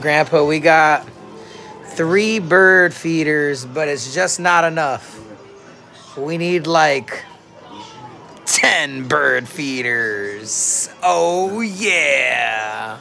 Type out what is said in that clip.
Grandpa, we got three bird feeders, but it's just not enough. We need like 10 bird feeders. Oh, yeah.